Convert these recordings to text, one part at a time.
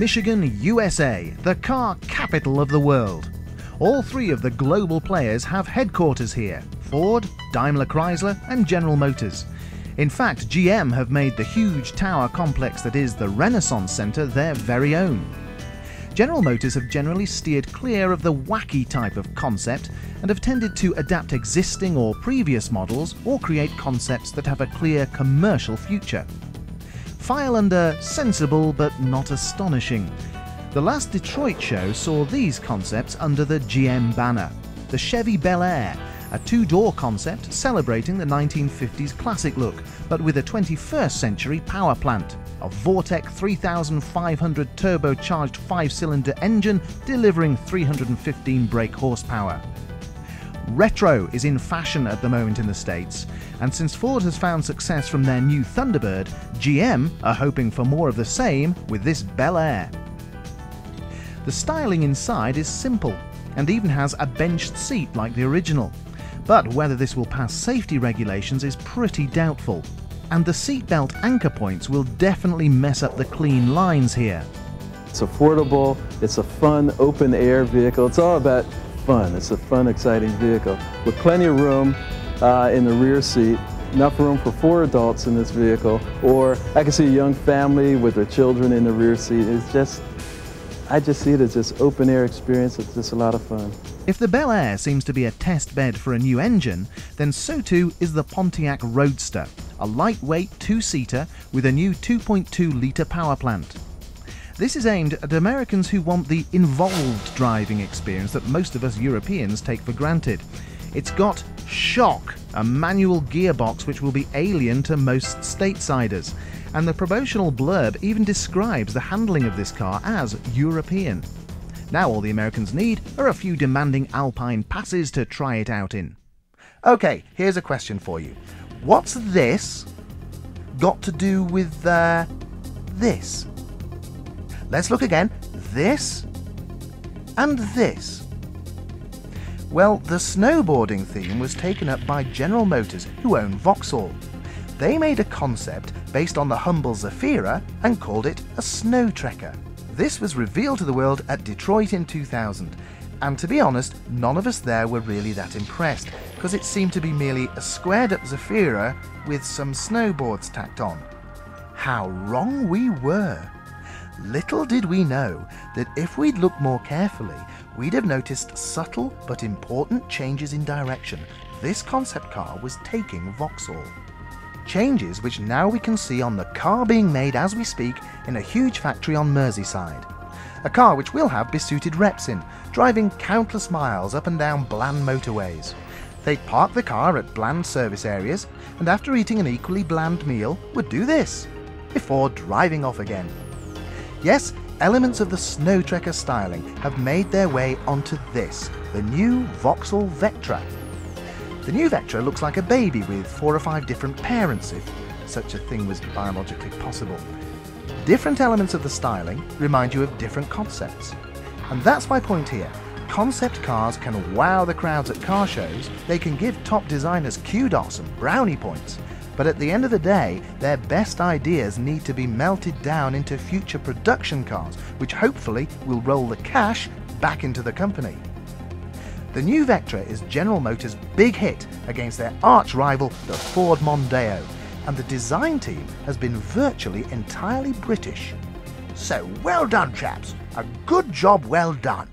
Michigan, USA, the car capital of the world. All three of the global players have headquarters here Ford, Daimler Chrysler, and General Motors. In fact, GM have made the huge tower complex that is the Renaissance Center their very own. General Motors have generally steered clear of the wacky type of concept and have tended to adapt existing or previous models or create concepts that have a clear commercial future. File under sensible but not astonishing. The last Detroit show saw these concepts under the GM banner. The Chevy Bel Air, a two door concept celebrating the 1950s classic look, but with a 21st century power plant. A Vortec 3500 turbocharged five cylinder engine delivering 315 brake horsepower. Retro is in fashion at the moment in the States, and since Ford has found success from their new Thunderbird, GM are hoping for more of the same with this Bel Air. The styling inside is simple and even has a benched seat like the original, but whether this will pass safety regulations is pretty doubtful. And the seatbelt anchor points will definitely mess up the clean lines here. It's affordable, it's a fun open air vehicle, it's all about fun. It's a fun, exciting vehicle with plenty of room uh, in the rear seat, enough room for four adults in this vehicle, or I can see a young family with their children in the rear seat. It's just, I just see it as this open air experience. It's just a lot of fun. If the Bel Air seems to be a test bed for a new engine, then so too is the Pontiac Roadster, a lightweight two-seater with a new 2.2 litre power plant. This is aimed at Americans who want the involved driving experience that most of us Europeans take for granted. It's got Shock, a manual gearbox which will be alien to most statesider's, and the promotional blurb even describes the handling of this car as European. Now all the Americans need are a few demanding alpine passes to try it out in. Okay, here's a question for you. What's this got to do with uh, this? Let's look again. This and this. Well, the snowboarding theme was taken up by General Motors, who own Vauxhall. They made a concept based on the humble Zafira and called it a Snowtrekker. This was revealed to the world at Detroit in 2000, and to be honest, none of us there were really that impressed, because it seemed to be merely a squared up Zafira with some snowboards tacked on. How wrong we were! Little did we know that if we'd looked more carefully, we'd have noticed subtle but important changes in direction this concept car was taking Vauxhall. Changes which now we can see on the car being made as we speak in a huge factory on Merseyside. A car which will have besuited reps in, driving countless miles up and down bland motorways. They'd park the car at bland service areas, and after eating an equally bland meal, would do this, before driving off again. Yes, elements of the Snowtrekker styling have made their way onto this, the new Vauxhall Vectra. The new Vectra looks like a baby with four or five different parents, if such a thing was biologically possible. Different elements of the styling remind you of different concepts. And that's my point here. Concept cars can wow the crowds at car shows, they can give top designers kudos and brownie points, but at the end of the day, their best ideas need to be melted down into future production cars, which hopefully will roll the cash back into the company. The new Vectra is General Motors' big hit against their arch rival, the Ford Mondeo, and the design team has been virtually entirely British. So well done, chaps. A good job well done.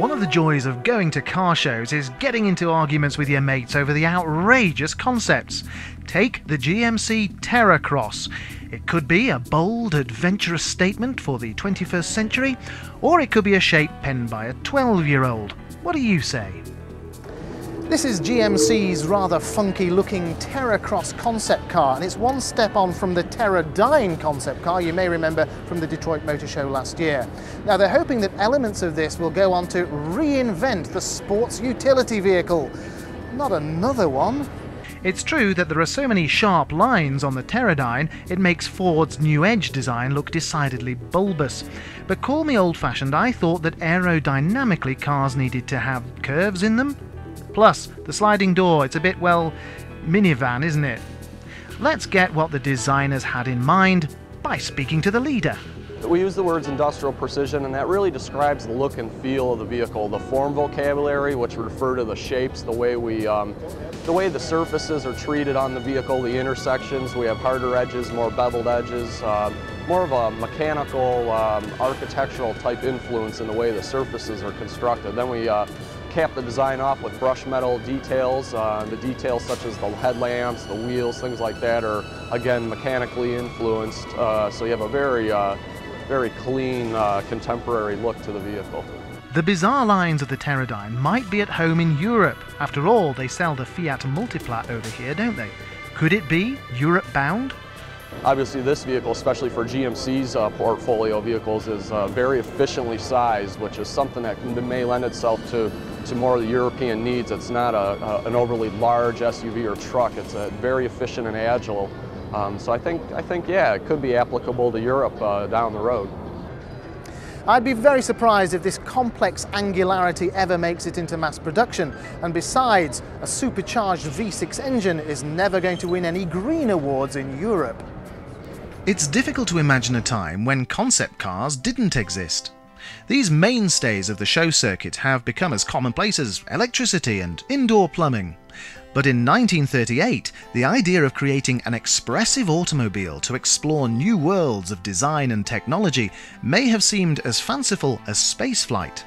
One of the joys of going to car shows is getting into arguments with your mates over the outrageous concepts. Take the GMC Terra Cross. It could be a bold, adventurous statement for the 21st century, or it could be a shape penned by a 12 year old. What do you say? This is GMC's rather funky looking Terra Cross concept car, and it's one step on from the Terradyne concept car you may remember from the Detroit Motor Show last year. Now they're hoping that elements of this will go on to reinvent the sports utility vehicle. Not another one. It's true that there are so many sharp lines on the Terradyne, it makes Ford's new Edge design look decidedly bulbous. But call me old fashioned, I thought that aerodynamically cars needed to have curves in them. Plus, the sliding door, it's a bit, well, minivan, isn't it? Let's get what the designers had in mind by speaking to the leader. We use the words industrial precision, and that really describes the look and feel of the vehicle. The form vocabulary, which refer to the shapes, the way we, um, the way the surfaces are treated on the vehicle, the intersections. We have harder edges, more beveled edges, uh, more of a mechanical, um, architectural type influence in the way the surfaces are constructed. Then we uh, cap the design off with brush metal details. Uh, the details such as the headlamps, the wheels, things like that are again mechanically influenced. Uh, so you have a very, uh, very clean, uh, contemporary look to the vehicle. The bizarre lines of the Terradyne might be at home in Europe. After all, they sell the Fiat Multipla over here, don't they? Could it be Europe bound? Obviously this vehicle, especially for GMC's uh, portfolio of vehicles, is uh, very efficiently sized, which is something that may lend itself to, to more of the European needs. It's not a, a an overly large SUV or truck. It's a very efficient and agile. Um, so I think, I think, yeah, it could be applicable to Europe uh, down the road. I'd be very surprised if this complex angularity ever makes it into mass production. And besides, a supercharged V6 engine is never going to win any green awards in Europe. It's difficult to imagine a time when concept cars didn't exist. These mainstays of the show circuit have become as commonplace as electricity and indoor plumbing. But in 1938, the idea of creating an expressive automobile to explore new worlds of design and technology may have seemed as fanciful as spaceflight.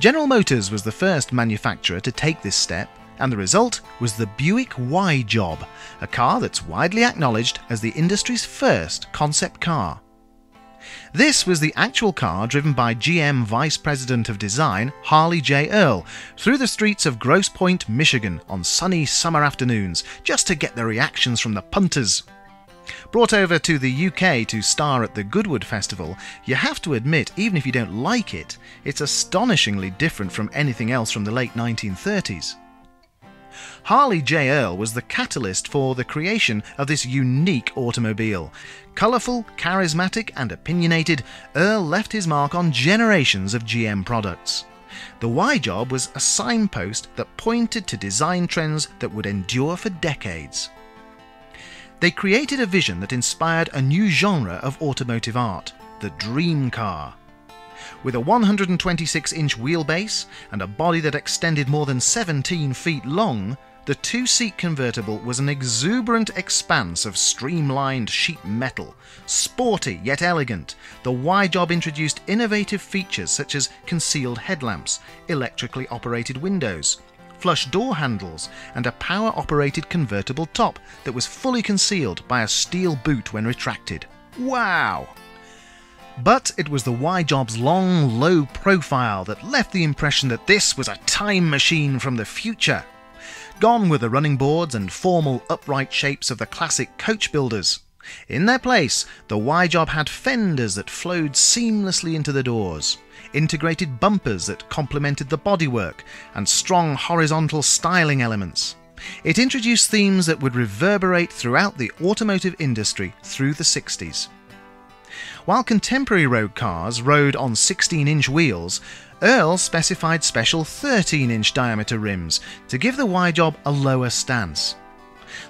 General Motors was the first manufacturer to take this step and the result was the Buick Y Job, a car that's widely acknowledged as the industry's first concept car. This was the actual car driven by GM Vice President of Design Harley J. Earl through the streets of Grosse Pointe, Michigan on sunny summer afternoons just to get the reactions from the punters. Brought over to the UK to star at the Goodwood Festival, you have to admit, even if you don't like it, it's astonishingly different from anything else from the late 1930s. Harley J. Earl was the catalyst for the creation of this unique automobile. Colourful, charismatic, and opinionated, Earl left his mark on generations of GM products. The Y Job was a signpost that pointed to design trends that would endure for decades. They created a vision that inspired a new genre of automotive art, the dream car. With a 126 inch wheelbase and a body that extended more than 17 feet long, the two seat convertible was an exuberant expanse of streamlined sheet metal. Sporty yet elegant, the Y Job introduced innovative features such as concealed headlamps, electrically operated windows, flush door handles, and a power operated convertible top that was fully concealed by a steel boot when retracted. Wow! But it was the Y-Job's long, low profile that left the impression that this was a time machine from the future. Gone were the running boards and formal upright shapes of the classic coach builders. In their place, the Y-Job had fenders that flowed seamlessly into the doors, integrated bumpers that complemented the bodywork, and strong horizontal styling elements. It introduced themes that would reverberate throughout the automotive industry through the 60s. While contemporary road cars rode on 16 inch wheels, Earl specified special 13 inch diameter rims to give the Y-Job a lower stance.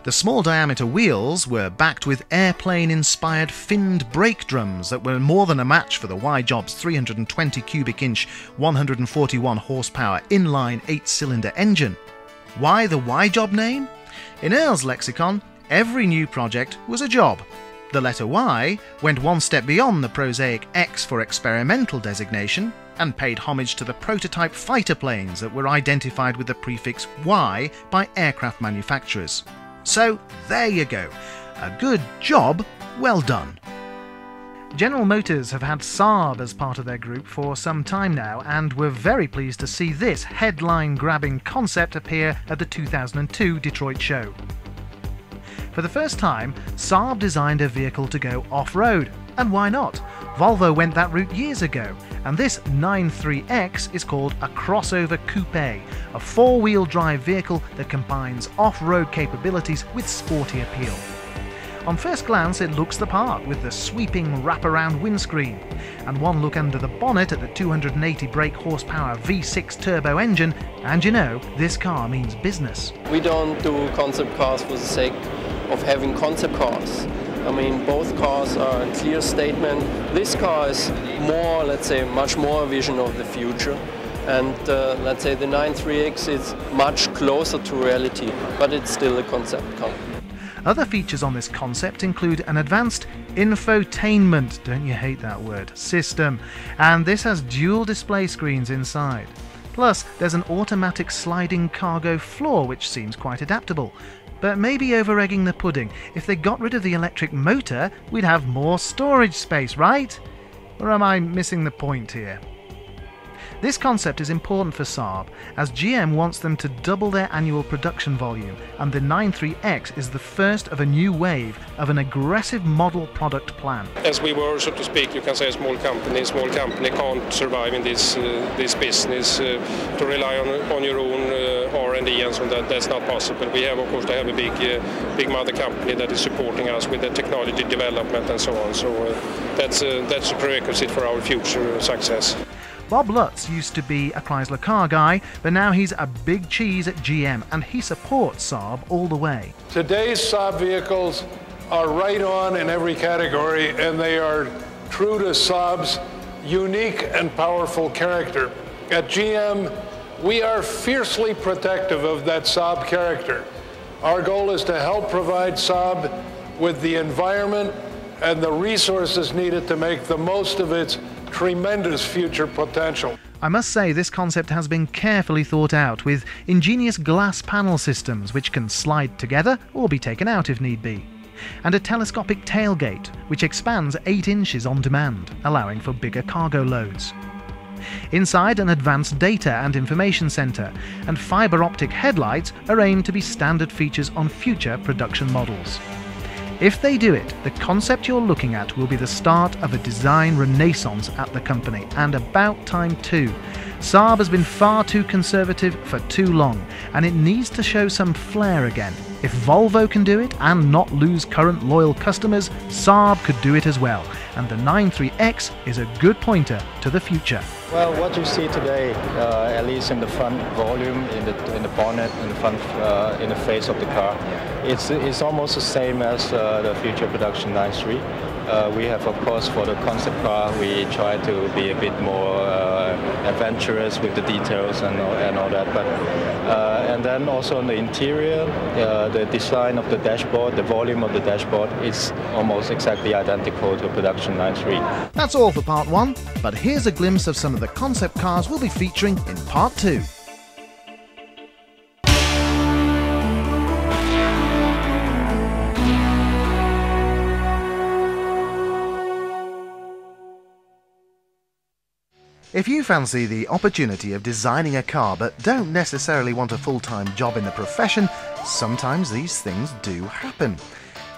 The small diameter wheels were backed with airplane inspired finned brake drums that were more than a match for the Y-Job's 320 cubic inch, 141 horsepower inline 8 cylinder engine. Why the Y-Job name? In Earl's lexicon, every new project was a job, the letter Y went one step beyond the prosaic X for experimental designation and paid homage to the prototype fighter planes that were identified with the prefix Y by aircraft manufacturers. So there you go. A good job, well done. General Motors have had Saab as part of their group for some time now, and we're very pleased to see this headline grabbing concept appear at the 2002 Detroit show. For the first time, Saab designed a vehicle to go off-road. And why not? Volvo went that route years ago, and this 93X is called a crossover coupe, a four-wheel drive vehicle that combines off-road capabilities with sporty appeal. On first glance, it looks the part with the sweeping wraparound windscreen. And one look under the bonnet at the 280 brake horsepower V6 turbo engine, and you know, this car means business. We don't do concept cars for the sake of having concept cars. I mean, both cars are a clear statement. This car is more, let's say, much more a vision of the future. And uh, let's say the 93X is much closer to reality, but it's still a concept car. Other features on this concept include an advanced infotainment, don't you hate that word, system, and this has dual display screens inside. Plus, there's an automatic sliding cargo floor which seems quite adaptable. But maybe over egging the pudding. If they got rid of the electric motor, we'd have more storage space, right? Or am I missing the point here? This concept is important for Saab, as GM wants them to double their annual production volume, and the 93X is the first of a new wave of an aggressive model product plan. As we were, so to speak, you can say a small company. Small company can't survive in this uh, this business. Uh, to rely on on your own uh, R&D and so that that's not possible. We have, of course, to have a big uh, big mother company that is supporting us with the technology development and so on. So uh, that's uh, that's a prerequisite for our future success. Bob Lutz used to be a Chrysler car guy, but now he's a big cheese at GM and he supports Saab all the way. Today's Saab vehicles are right on in every category and they are true to Saab's unique and powerful character. At GM, we are fiercely protective of that Saab character. Our goal is to help provide Saab with the environment and the resources needed to make the most of its tremendous future potential. I must say, this concept has been carefully thought out with ingenious glass panel systems which can slide together or be taken out if need be, and a telescopic tailgate which expands 8 inches on demand, allowing for bigger cargo loads. Inside, an advanced data and information center, and fiber optic headlights are aimed to be standard features on future production models. If they do it, the concept you're looking at will be the start of a design renaissance at the company, and about time too. Saab has been far too conservative for too long, and it needs to show some flair again. If Volvo can do it and not lose current loyal customers, Saab could do it as well, and the 93X is a good pointer to the future. Well, what you see today, uh, at least in the front volume, in the in the bonnet, in the front, uh, in the face of the car, it's it's almost the same as uh, the future production 93. Uh, we have, of course, for the concept car, we try to be a bit more uh, adventurous with the details and all, and all that. But uh, and then also on the interior, the design of the dashboard, the volume of the dashboard is almost exactly identical to production 93. That's all for part one, but here's a glimpse of some of the concept cars we'll be featuring in part two. If you fancy the opportunity of designing a car but don't necessarily want a full-time job in the profession, sometimes these things do happen.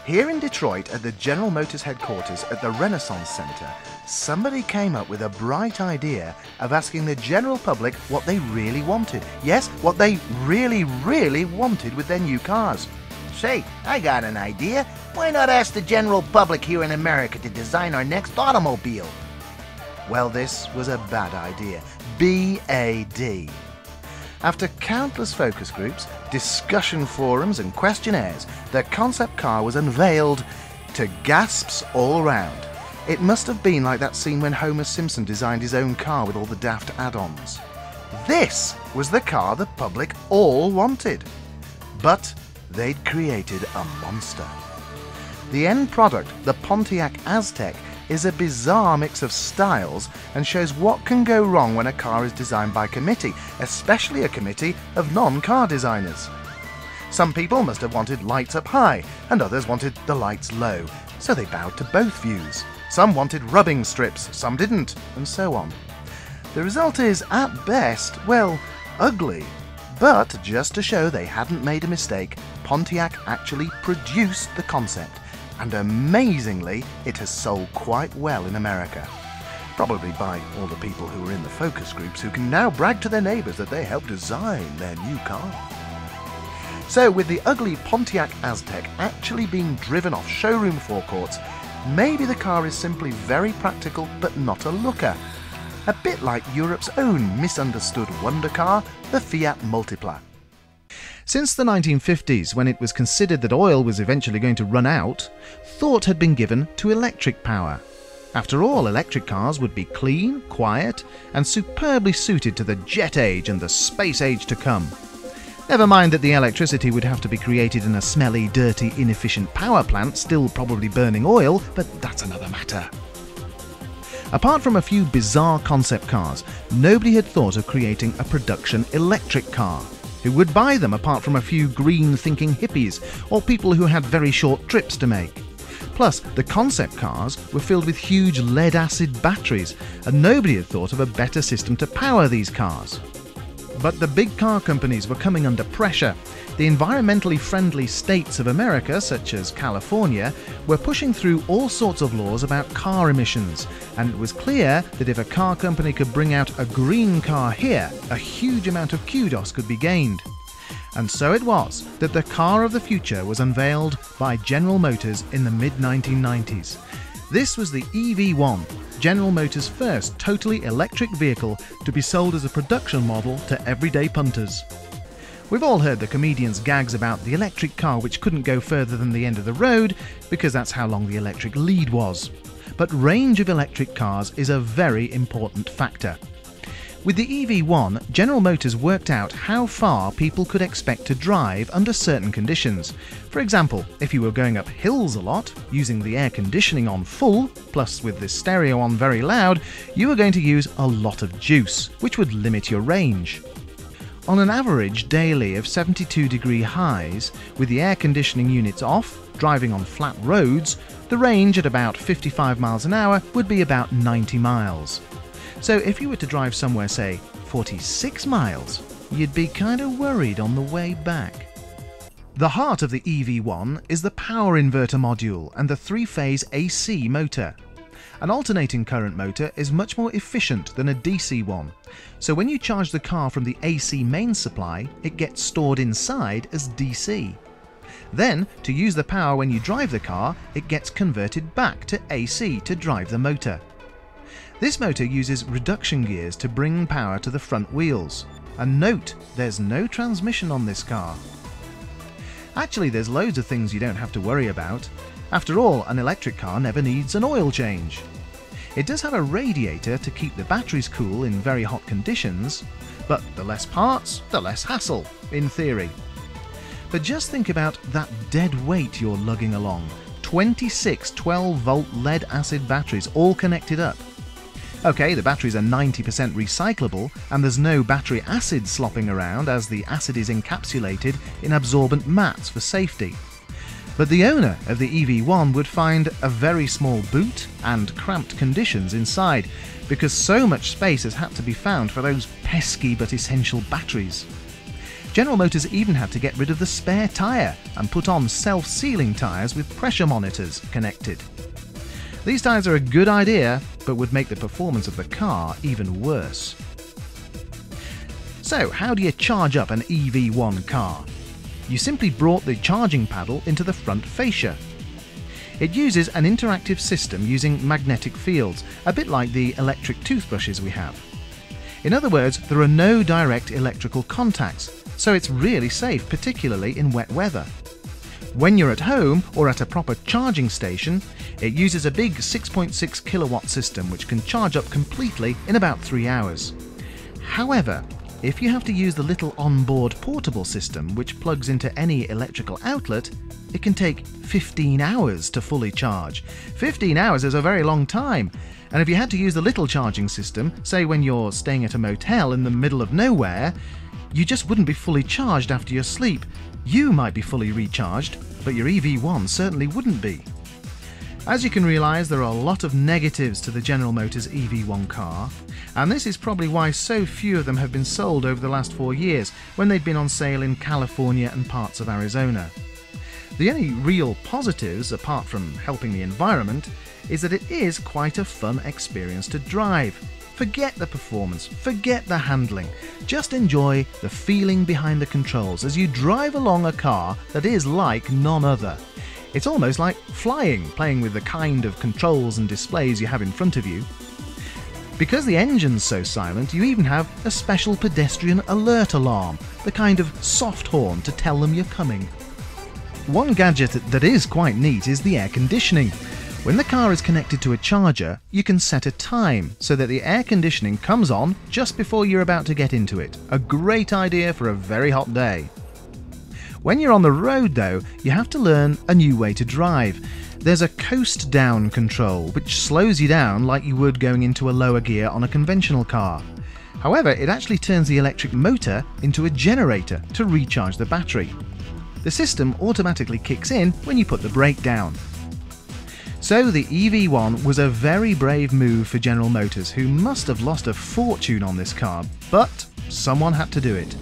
Here in Detroit at the General Motors headquarters at the Renaissance Center, somebody came up with a bright idea of asking the general public what they really wanted. Yes, what they really, really wanted with their new cars. Say, I got an idea. Why not ask the general public here in America to design our next automobile? Well, this was a bad idea. BAD. After countless focus groups, discussion forums, and questionnaires, the concept car was unveiled to gasps all round. It must have been like that scene when Homer Simpson designed his own car with all the daft add ons. This was the car the public all wanted. But they'd created a monster. The end product, the Pontiac Aztek, is a bizarre mix of styles and shows what can go wrong when a car is designed by committee, especially a committee of non-car designers. Some people must have wanted lights up high, and others wanted the lights low, so they bowed to both views. Some wanted rubbing strips, some didn't, and so on. The result is, at best, well, ugly. But just to show they hadn't made a mistake, Pontiac actually produced the concept and amazingly, it has sold quite well in America. Probably by all the people who were in the focus groups who can now brag to their neighbours that they helped design their new car. So, with the ugly Pontiac Aztek actually being driven off showroom forecourts, maybe the car is simply very practical but not a looker. A bit like Europe's own misunderstood wonder car, the Fiat Multipla. Since the 1950s, when it was considered that oil was eventually going to run out, thought had been given to electric power. After all, electric cars would be clean, quiet, and superbly suited to the jet age and the space age to come. Never mind that the electricity would have to be created in a smelly, dirty, inefficient power plant, still probably burning oil, but that's another matter. Apart from a few bizarre concept cars, nobody had thought of creating a production electric car. Who would buy them apart from a few green thinking hippies or people who had very short trips to make? Plus, the concept cars were filled with huge lead acid batteries, and nobody had thought of a better system to power these cars. But the big car companies were coming under pressure. The environmentally friendly states of America, such as California, were pushing through all sorts of laws about car emissions, and it was clear that if a car company could bring out a green car here, a huge amount of kudos could be gained. And so it was that the car of the future was unveiled by General Motors in the mid 1990s. This was the EV1, General Motors' first totally electric vehicle to be sold as a production model to everyday punters. We've all heard the comedian's gags about the electric car which couldn't go further than the end of the road because that's how long the electric lead was. But range of electric cars is a very important factor. With the EV1, General Motors worked out how far people could expect to drive under certain conditions. For example, if you were going up hills a lot, using the air conditioning on full, plus with the stereo on very loud, you were going to use a lot of juice, which would limit your range. On an average daily of 72 degree highs, with the air conditioning units off, driving on flat roads, the range at about 55 miles an hour would be about 90 miles. So if you were to drive somewhere, say, 46 miles, you'd be kind of worried on the way back. The heart of the EV1 is the power inverter module and the three-phase AC motor. An alternating current motor is much more efficient than a DC one, so when you charge the car from the AC main supply, it gets stored inside as DC. Then, to use the power when you drive the car, it gets converted back to AC to drive the motor. This motor uses reduction gears to bring power to the front wheels. And note, there's no transmission on this car. Actually, there's loads of things you don't have to worry about. After all, an electric car never needs an oil change. It does have a radiator to keep the batteries cool in very hot conditions, but the less parts, the less hassle, in theory. But just think about that dead weight you're lugging along. 26 12 volt lead acid batteries all connected up. Okay, the batteries are 90% recyclable, and there's no battery acid slopping around as the acid is encapsulated in absorbent mats for safety. But the owner of the EV1 would find a very small boot and cramped conditions inside, because so much space has had to be found for those pesky but essential batteries. General Motors even had to get rid of the spare tyre and put on self-sealing tyres with pressure monitors connected. These tyres are a good idea, but would make the performance of the car even worse. So, how do you charge up an EV1 car? You simply brought the charging paddle into the front fascia. It uses an interactive system using magnetic fields, a bit like the electric toothbrushes we have. In other words, there are no direct electrical contacts, so it's really safe, particularly in wet weather. When you're at home or at a proper charging station, it uses a big 6.6 kilowatt system which can charge up completely in about 3 hours. However, if you have to use the little onboard portable system which plugs into any electrical outlet, it can take 15 hours to fully charge. 15 hours is a very long time. And if you had to use the little charging system, say when you're staying at a motel in the middle of nowhere, you just wouldn't be fully charged after your sleep. You might be fully recharged, but your EV1 certainly wouldn't be. As you can realise, there are a lot of negatives to the General Motors EV1 car, and this is probably why so few of them have been sold over the last four years when they've been on sale in California and parts of Arizona. The only real positives, apart from helping the environment, is that it is quite a fun experience to drive. Forget the performance, forget the handling. Just enjoy the feeling behind the controls as you drive along a car that is like none other. It's almost like flying, playing with the kind of controls and displays you have in front of you. Because the engine's so silent, you even have a special pedestrian alert alarm, the kind of soft horn to tell them you're coming. One gadget that is quite neat is the air conditioning. When the car is connected to a charger, you can set a time so that the air conditioning comes on just before you're about to get into it. A great idea for a very hot day. When you're on the road, though, you have to learn a new way to drive. There's a coast down control, which slows you down like you would going into a lower gear on a conventional car. However, it actually turns the electric motor into a generator to recharge the battery. The system automatically kicks in when you put the brake down. So the EV1 was a very brave move for General Motors, who must have lost a fortune on this car, but someone had to do it.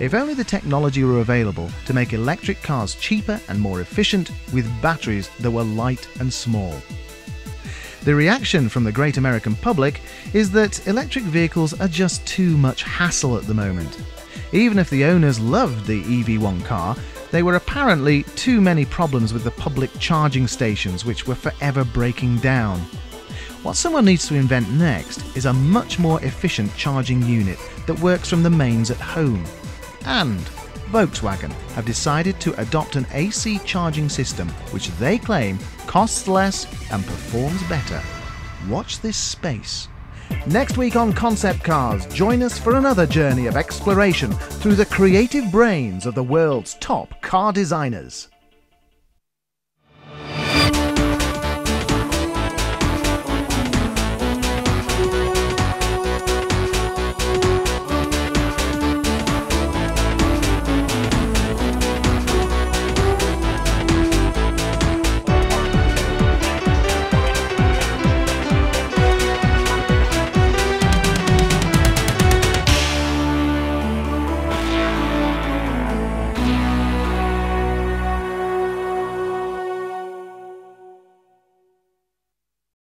If only the technology were available to make electric cars cheaper and more efficient with batteries that were light and small. The reaction from the great American public is that electric vehicles are just too much hassle at the moment. Even if the owners loved the EV1 car, there were apparently too many problems with the public charging stations which were forever breaking down. What someone needs to invent next is a much more efficient charging unit that works from the mains at home. And Volkswagen have decided to adopt an AC charging system which they claim costs less and performs better. Watch this space. Next week on Concept Cars, join us for another journey of exploration through the creative brains of the world's top car designers.